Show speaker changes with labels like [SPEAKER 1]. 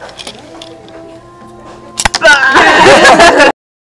[SPEAKER 1] Thank you.